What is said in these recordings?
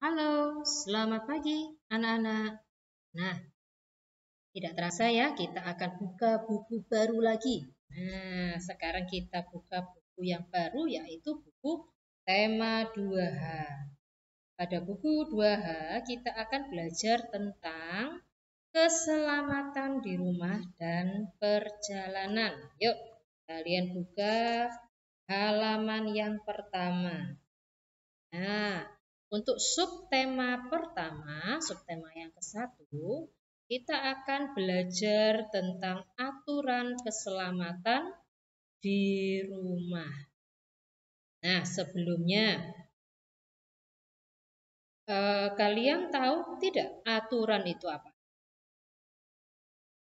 Halo, selamat pagi anak-anak. Nah, tidak terasa ya, kita akan buka buku baru lagi. Nah, sekarang kita buka buku yang baru yaitu buku tema 2H. Pada buku 2H kita akan belajar tentang keselamatan di rumah dan perjalanan. Yuk, kalian buka halaman yang pertama. Nah, untuk subtema pertama, subtema yang ke satu, kita akan belajar tentang aturan keselamatan di rumah. Nah, sebelumnya, eh, kalian tahu tidak aturan itu apa?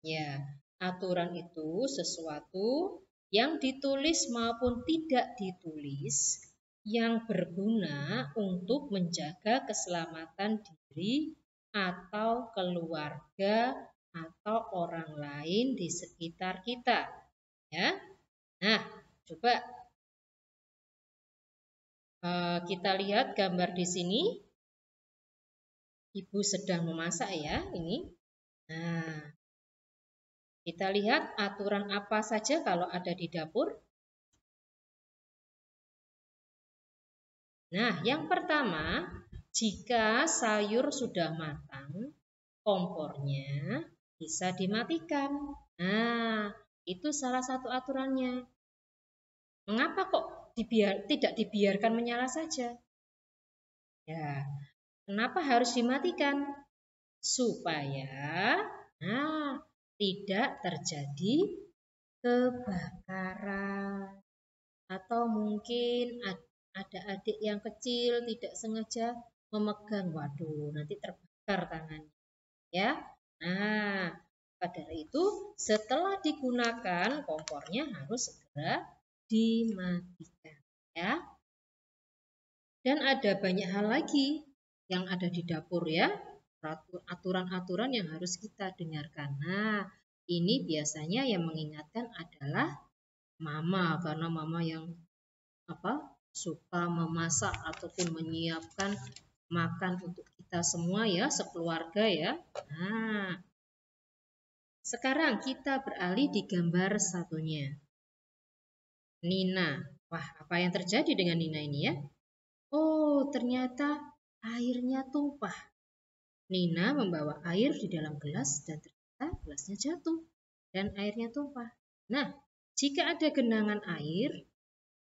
Ya, aturan itu sesuatu yang ditulis maupun tidak ditulis yang berguna untuk menjaga keselamatan diri atau keluarga atau orang lain di sekitar kita. Ya. Nah, coba uh, kita lihat gambar di sini. Ibu sedang memasak ya, ini. Nah, kita lihat aturan apa saja kalau ada di dapur. Nah, yang pertama, jika sayur sudah matang, kompornya bisa dimatikan. Nah, itu salah satu aturannya. Mengapa kok dibiar, tidak dibiarkan menyala saja? Ya, kenapa harus dimatikan? Supaya nah, tidak terjadi kebakaran atau mungkin ada ada adik yang kecil tidak sengaja memegang, waduh nanti terbakar tangannya. Ya, nah pada itu setelah digunakan kompornya harus segera dimatikan. Ya, dan ada banyak hal lagi yang ada di dapur ya, aturan-aturan yang harus kita dengarkan. Nah, ini biasanya yang mengingatkan adalah mama karena mama yang apa suka memasak ataupun menyiapkan makan untuk kita semua ya, sekeluarga ya. Nah, sekarang kita beralih di gambar satunya. Nina. Wah, apa yang terjadi dengan Nina ini ya? Oh, ternyata airnya tumpah. Nina membawa air di dalam gelas dan ternyata gelasnya jatuh dan airnya tumpah. Nah, jika ada genangan air,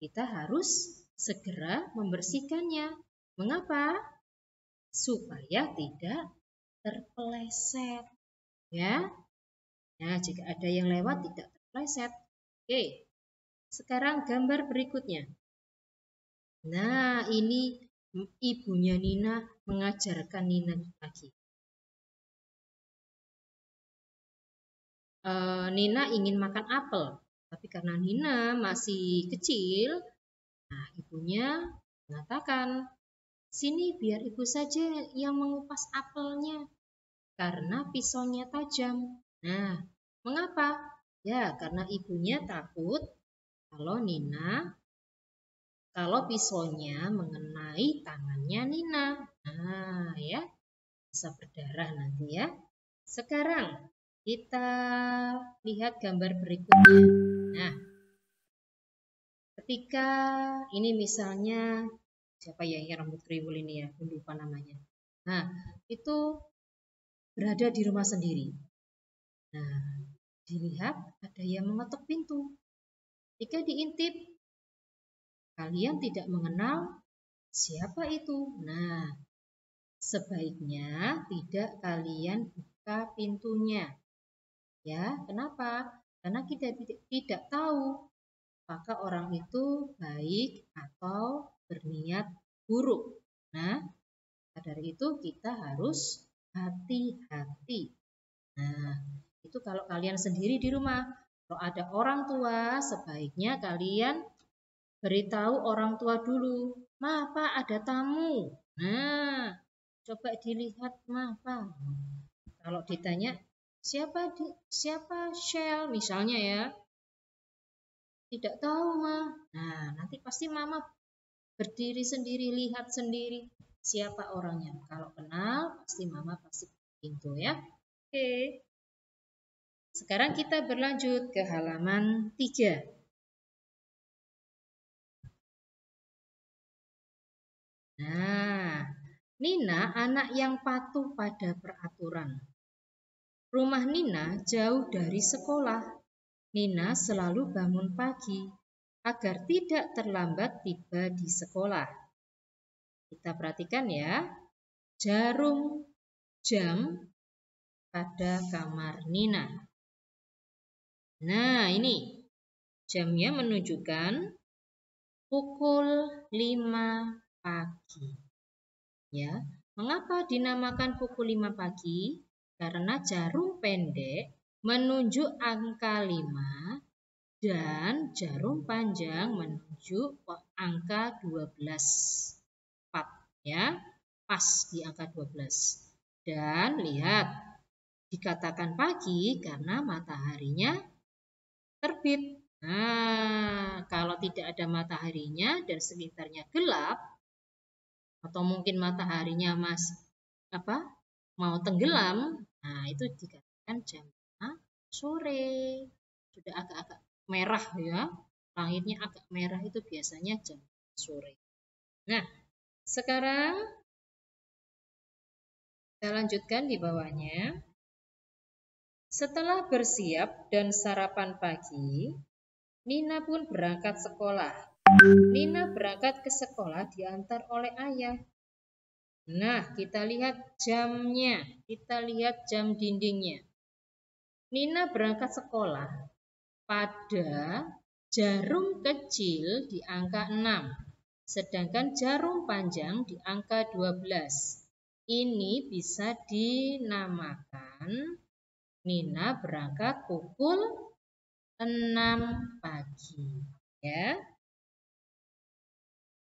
kita harus segera membersihkannya. Mengapa? Supaya tidak terpeleset. Ya. Nah, jika ada yang lewat tidak terpeleset. Oke. Sekarang gambar berikutnya. Nah, ini ibunya Nina mengajarkan Nina lagi. Uh, Nina ingin makan apel, tapi karena Nina masih kecil, ibunya mengatakan, sini biar ibu saja yang mengupas apelnya, karena pisaunya tajam. Nah, mengapa? Ya, karena ibunya takut kalau Nina, kalau pisaunya mengenai tangannya Nina. Nah, ya, bisa berdarah nanti ya. Sekarang kita lihat gambar berikutnya. Nah, ketika ini misalnya siapa ya yang rambut kriwul ini ya, lupa namanya. Nah, itu berada di rumah sendiri. Nah, dilihat ada yang mengetuk pintu. Jika diintip, kalian tidak mengenal siapa itu. Nah, sebaiknya tidak kalian buka pintunya. Ya, kenapa? Karena kita tidak tahu apakah orang itu baik atau berniat buruk. Nah, dari itu kita harus hati-hati. Nah, itu kalau kalian sendiri di rumah. Kalau ada orang tua, sebaiknya kalian beritahu orang tua dulu. Ma, Pak, ada tamu. Nah, coba dilihat, Ma, Pak. Kalau ditanya, siapa siapa Shell misalnya ya, tidak tahu, Ma. Nah, nanti pasti Mama berdiri sendiri, lihat sendiri. siapa orangnya. Kalau kenal, pasti mama pasti pintu ya. Oke. Sekarang kita berlanjut ke halaman 3. Nah, Nina anak yang patuh pada peraturan. Rumah Nina jauh dari sekolah. Nina selalu bangun pagi agar tidak terlambat tiba di sekolah. Kita perhatikan ya, jarum jam pada kamar Nina. Nah, ini jamnya menunjukkan pukul 5 pagi. Ya, mengapa dinamakan pukul 5 pagi? Karena jarum pendek menunjuk angka 5 dan jarum panjang menunjuk angka 12. 4 ya. Pas di angka 12. Dan lihat dikatakan pagi karena mataharinya terbit. Nah, kalau tidak ada mataharinya dan sekitarnya gelap, atau mungkin mataharinya mas apa mau tenggelam nah itu dikatakan jam sore sudah agak-agak merah ya langitnya agak merah itu biasanya jam sore nah sekarang kita lanjutkan di bawahnya setelah bersiap dan sarapan pagi Nina pun berangkat sekolah Nina berangkat ke sekolah diantar oleh ayah. Nah, kita lihat jamnya. Kita lihat jam dindingnya. Nina berangkat sekolah pada jarum kecil di angka 6, sedangkan jarum panjang di angka 12. Ini bisa dinamakan Nina berangkat pukul 6 pagi. Ya.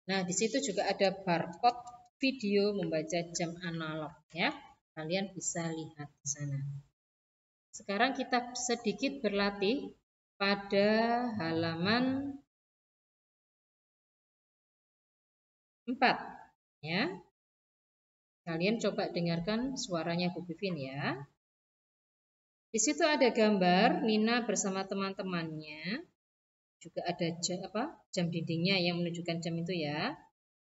Nah, di situ juga ada barcode video membaca jam analog ya. Kalian bisa lihat di sana. Sekarang kita sedikit berlatih pada halaman 4 ya. Kalian coba dengarkan suaranya Bu Vivin ya. Di situ ada gambar Nina bersama teman-temannya juga ada jam, apa, jam dindingnya yang menunjukkan jam itu ya.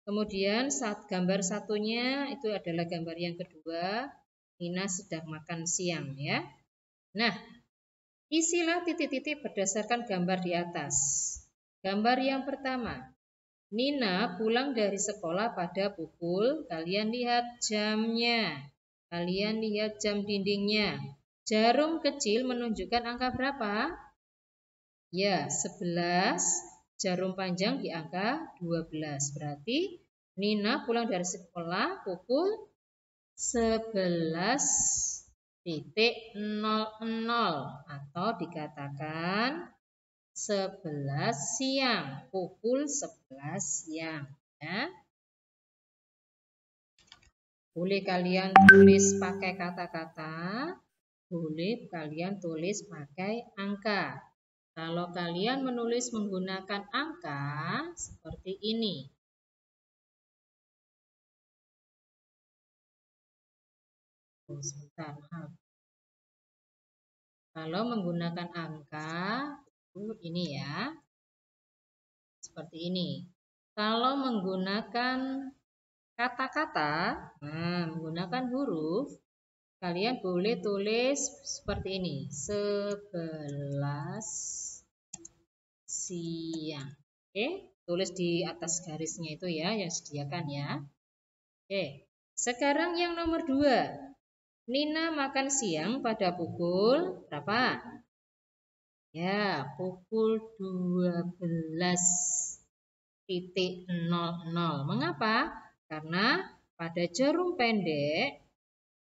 Kemudian saat gambar satunya itu adalah gambar yang kedua. Nina sedang makan siang ya. Nah, isilah titik-titik berdasarkan gambar di atas. Gambar yang pertama, Nina pulang dari sekolah pada pukul, kalian lihat jamnya. Kalian lihat jam dindingnya. Jarum kecil menunjukkan angka berapa? Ya, 11 jarum panjang di angka 12. Berarti Nina pulang dari sekolah pukul 11.00 atau dikatakan 11 siang, pukul 11 siang ya. Boleh kalian tulis pakai kata-kata, boleh kalian tulis pakai angka. Kalau kalian menulis menggunakan angka seperti ini. Sebentar. Kalau menggunakan angka, ini ya. Seperti ini. Kalau menggunakan kata-kata, nah, menggunakan huruf, kalian boleh tulis seperti ini 11 siang oke tulis di atas garisnya itu ya yang sediakan ya oke sekarang yang nomor dua Nina makan siang pada pukul berapa ya pukul 12.00 mengapa karena pada jarum pendek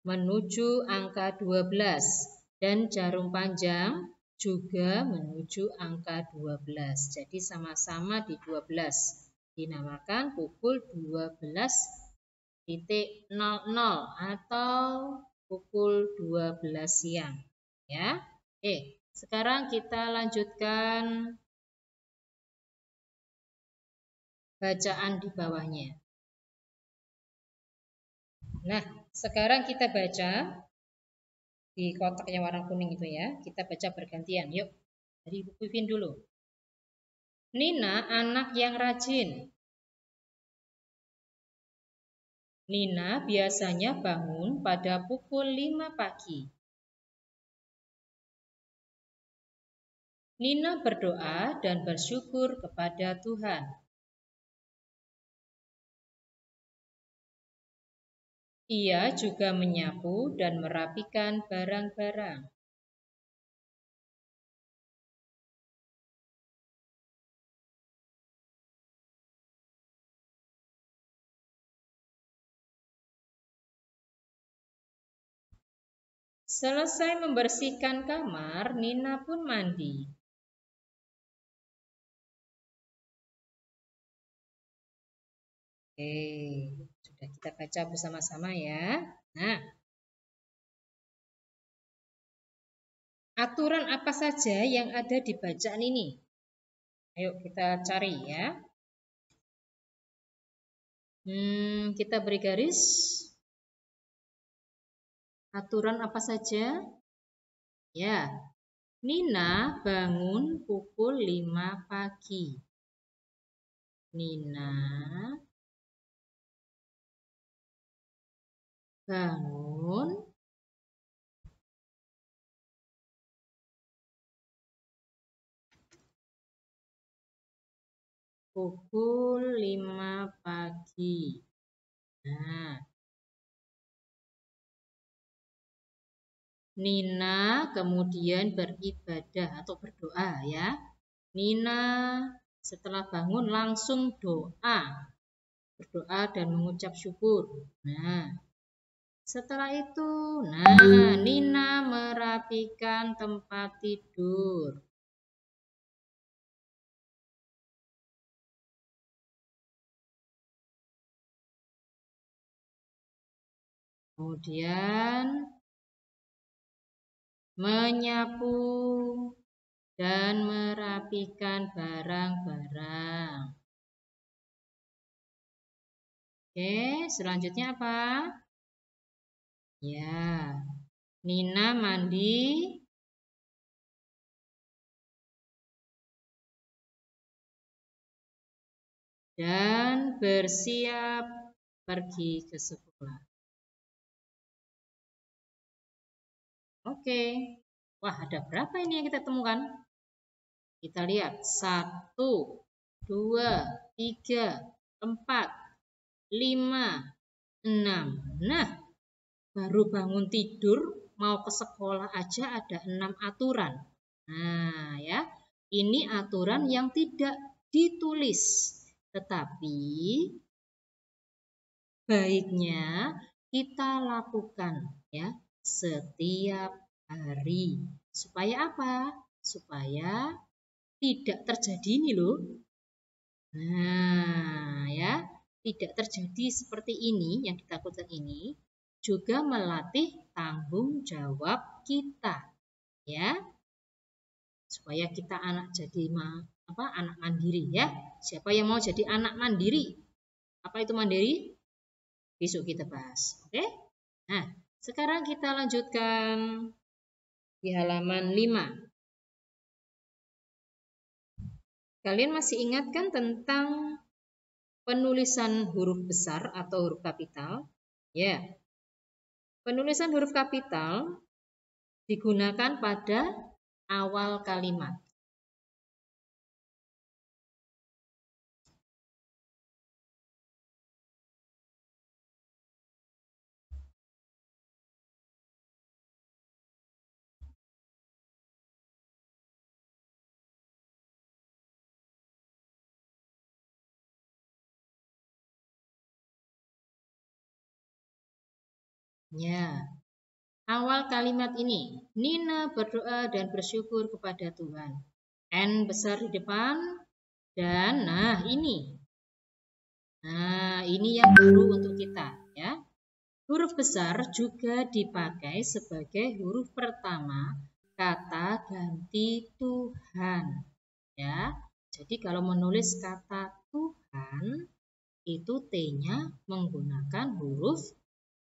menuju angka 12 dan jarum panjang juga menuju angka 12. Jadi sama-sama di 12. Dinamakan pukul 12.00 atau pukul 12 siang. Ya. Oke, sekarang kita lanjutkan bacaan di bawahnya. Nah, sekarang kita baca di kotak yang warna kuning itu ya. Kita baca bergantian. Yuk, dari Ibu Vivin dulu. Nina anak yang rajin. Nina biasanya bangun pada pukul 5 pagi. Nina berdoa dan bersyukur kepada Tuhan. Ia juga menyapu dan merapikan barang-barang. Selesai membersihkan kamar, Nina pun mandi. Oke. Sudah kita baca bersama-sama ya. Nah, aturan apa saja yang ada di bacaan ini? Ayo kita cari ya. Hmm, kita beri garis. Aturan apa saja? Ya, Nina bangun pukul 5 pagi. Nina bangun pukul 5 pagi. Nah, Nina kemudian beribadah atau berdoa ya. Nina setelah bangun langsung doa. Berdoa dan mengucap syukur. Nah, setelah itu, nah Nina merapikan tempat tidur. Kemudian menyapu dan merapikan barang-barang. Oke, selanjutnya apa? Ya, Nina mandi. Dan bersiap pergi ke sekolah. Oke. Wah, ada berapa ini yang kita temukan? Kita lihat. Satu, dua, tiga, empat, lima, enam. Nah, baru bangun tidur mau ke sekolah aja ada enam aturan. Nah, ya, ini aturan yang tidak ditulis, tetapi baiknya kita lakukan ya setiap hari. Supaya apa? Supaya tidak terjadi ini loh. Nah, ya, tidak terjadi seperti ini yang kita lakukan ini juga melatih tanggung jawab kita ya supaya kita anak jadi ma, apa anak mandiri ya siapa yang mau jadi anak mandiri apa itu mandiri besok kita bahas oke nah sekarang kita lanjutkan di halaman 5 kalian masih ingat kan tentang penulisan huruf besar atau huruf kapital? Ya. Penulisan huruf kapital digunakan pada awal kalimat. Ya. Awal kalimat ini, Nina berdoa dan bersyukur kepada Tuhan. N besar di depan dan nah ini. Nah, ini yang baru untuk kita ya. Huruf besar juga dipakai sebagai huruf pertama kata ganti Tuhan. Ya. Jadi kalau menulis kata Tuhan itu T-nya menggunakan huruf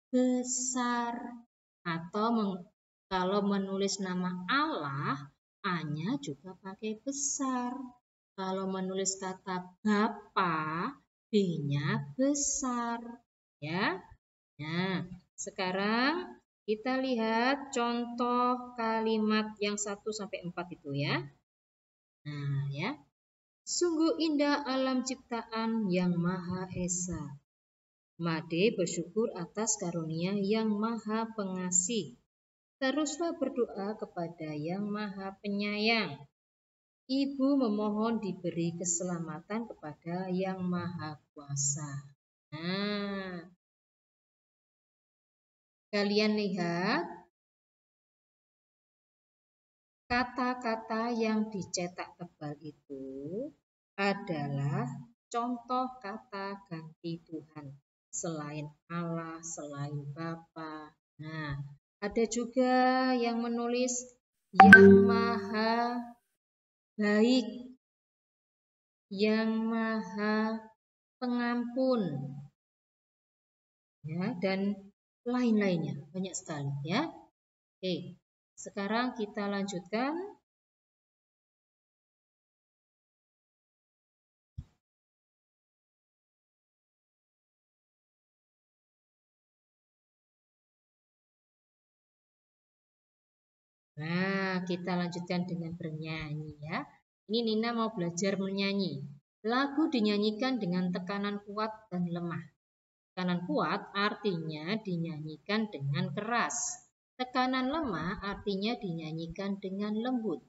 besar. Atau meng, kalau menulis nama Allah, A-nya juga pakai besar. Kalau menulis kata Bapak, B-nya besar. Ya. Nah, sekarang kita lihat contoh kalimat yang 1 sampai 4 itu ya. Nah, ya. Sungguh indah alam ciptaan yang Maha Esa. Made bersyukur atas karunia yang Maha Pengasih. Teruslah berdoa kepada Yang Maha Penyayang. Ibu memohon diberi keselamatan kepada Yang Maha Kuasa. Nah, kalian lihat kata-kata yang dicetak tebal itu adalah contoh kata ganti Tuhan selain Allah, selain Bapa. Nah, ada juga yang menulis yang maha baik, yang maha pengampun, ya, dan lain-lainnya banyak sekali ya. Oke, sekarang kita lanjutkan. Nah, kita lanjutkan dengan bernyanyi ya. Ini Nina mau belajar menyanyi. Lagu dinyanyikan dengan tekanan kuat dan lemah. Tekanan kuat artinya dinyanyikan dengan keras. Tekanan lemah artinya dinyanyikan dengan lembut.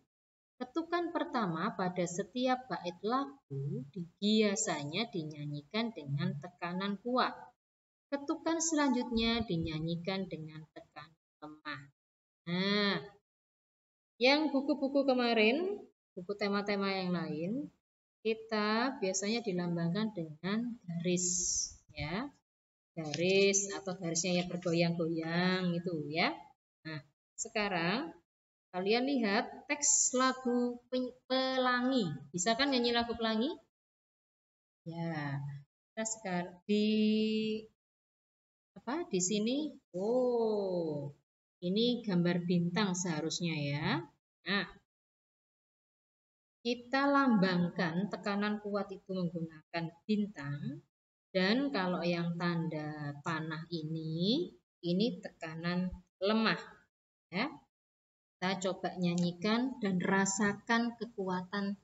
Ketukan pertama pada setiap bait lagu biasanya dinyanyikan dengan tekanan kuat. Ketukan selanjutnya dinyanyikan dengan tekanan lemah. Nah, yang buku-buku kemarin, buku tema-tema yang lain, kita biasanya dilambangkan dengan garis, ya. Garis atau garisnya yang bergoyang-goyang itu ya. Nah, sekarang kalian lihat teks lagu Pelangi. Bisa kan nyanyi lagu Pelangi? Ya. Kita sekarang di apa? Di sini. Oh, ini gambar bintang seharusnya ya. Nah, kita lambangkan tekanan kuat itu menggunakan bintang dan kalau yang tanda panah ini ini tekanan lemah ya. Kita coba nyanyikan dan rasakan kekuatan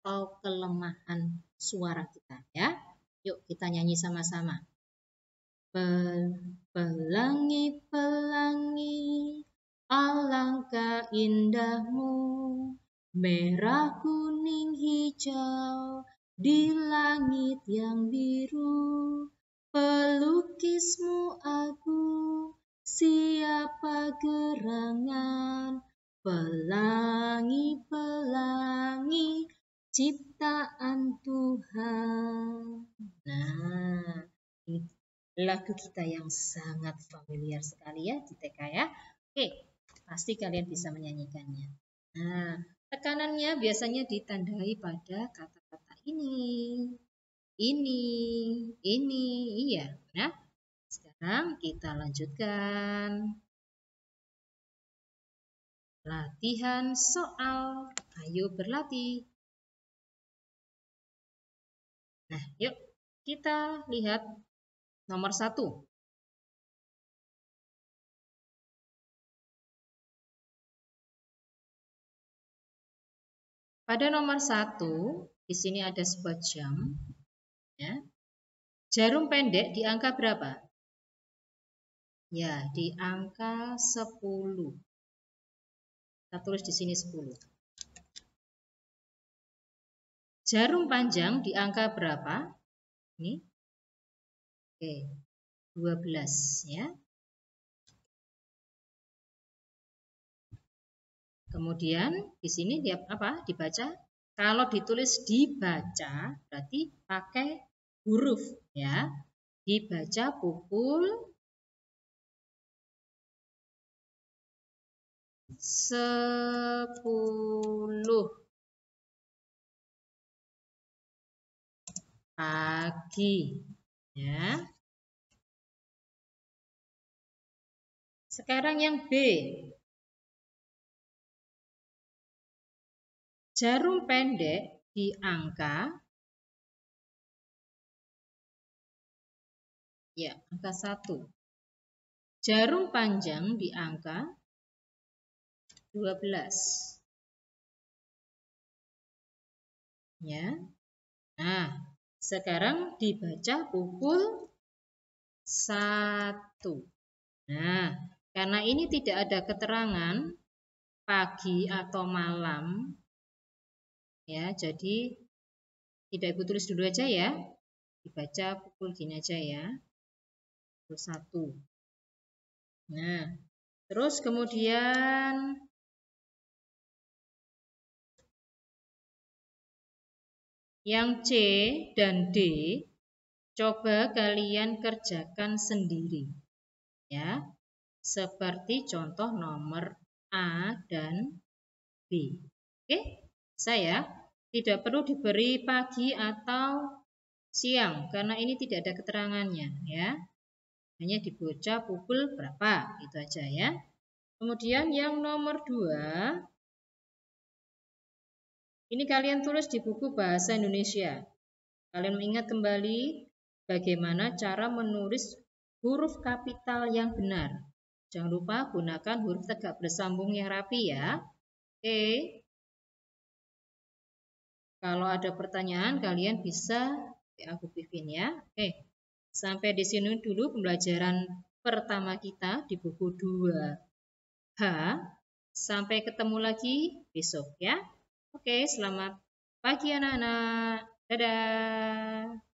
atau kelemahan suara kita ya. Yuk kita nyanyi sama-sama. Pelangi-pelangi, alangkah indahmu, merah, kuning, hijau, di langit yang biru. Pelukismu agung, siapa gerangan, pelangi-pelangi, ciptaan Tuhan. Nah, lagu kita yang sangat familiar sekali ya di TK ya. Oke, pasti kalian bisa menyanyikannya. Nah, tekanannya biasanya ditandai pada kata-kata ini, ini, ini, iya. Nah, sekarang kita lanjutkan. Latihan soal. Ayo berlatih. Nah, yuk kita lihat Nomor satu. Pada nomor satu, di sini ada sebuah jam. Ya. Jarum pendek di angka berapa? Ya, di angka 10. Kita tulis di sini 10. Jarum panjang di angka berapa? Ini Oke, 12 ya. Kemudian di sini dia apa? Dibaca. Kalau ditulis dibaca berarti pakai huruf ya. Dibaca pukul sepuluh pagi ya. Sekarang yang B. Jarum pendek di angka ya, angka 1. Jarum panjang di angka 12. Ya. Nah, sekarang dibaca pukul 1. Nah, karena ini tidak ada keterangan pagi atau malam, ya jadi tidak ibu tulis dulu aja ya. Dibaca pukul gini aja ya. Pukul satu. Nah terus kemudian yang C dan D coba kalian kerjakan sendiri ya seperti contoh nomor A dan B oke saya tidak perlu diberi pagi atau siang karena ini tidak ada keterangannya ya. Hanya dibaca pukul berapa itu aja ya. Kemudian yang nomor dua ini kalian tulis di buku bahasa Indonesia. Kalian mengingat kembali bagaimana cara menulis huruf kapital yang benar. Jangan lupa gunakan huruf tegak bersambung yang rapi ya. Oke. Kalau ada pertanyaan kalian bisa aku Pipin ya. Oke. Sampai di sini dulu pembelajaran pertama kita di buku 2H. Sampai ketemu lagi besok ya. Oke, selamat pagi anak-anak. Dadah.